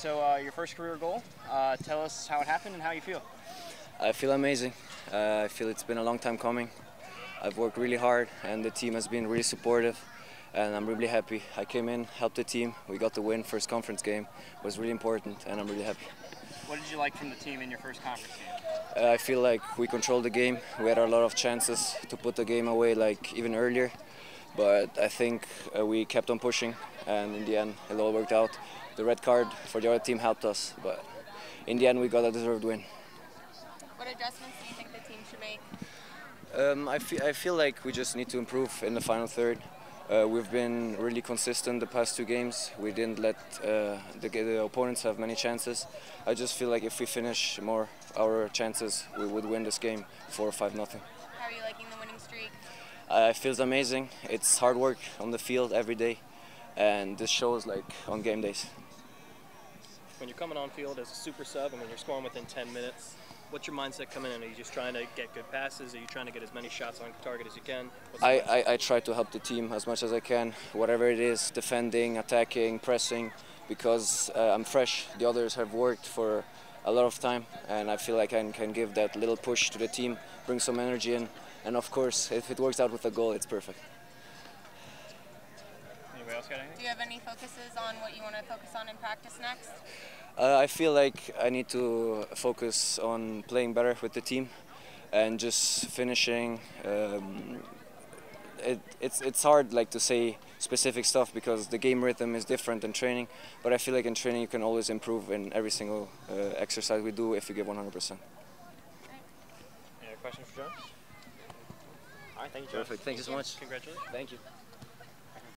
So uh, your first career goal. Uh, tell us how it happened and how you feel. I feel amazing. Uh, I feel it's been a long time coming. I've worked really hard, and the team has been really supportive. And I'm really happy. I came in, helped the team. We got the win. First conference game it was really important, and I'm really happy. What did you like from the team in your first conference game? Uh, I feel like we controlled the game. We had a lot of chances to put the game away, like even earlier. But I think uh, we kept on pushing, and in the end, it all worked out. The red card for the other team helped us, but in the end, we got a deserved win. What adjustments do you think the team should make? Um, I, feel, I feel like we just need to improve in the final third. Uh, we've been really consistent the past two games. We didn't let uh, the, the, opponents have many chances. I just feel like if we finish more our chances, we would win this game four or five nothing. How are you liking the winning streak? Uh, it feels amazing. It's hard work on the field every day, and this shows like on game days. When you're coming on field as a super sub, and when you're scoring within 10 minutes, what's your mindset coming in? Are you just trying to get good passes? Are you trying to get as many shots on target as you can? I, I, I, try to help the team as much as I can, whatever it is, defending, attacking, pressing, because uh, I'm fresh. The others have worked for a lot of time, and I feel like I can give that little push to the team, bring some energy in, and of course, if it works out with a goal, it's perfect. Anybody else got anything? Do you have any focuses on what you want to focus on in practice next? Uh, I feel like I need to focus on playing better with the team and just finishing. Um, it, it's it's hard like to say specific stuff because the game rhythm is different than training. But I feel like in training you can always improve in every single uh, exercise we do if you give 100%. Any questions for Joe? All right, thank you, Joe. Perfect. Thank, thank you so much. Congratulations. Thank you.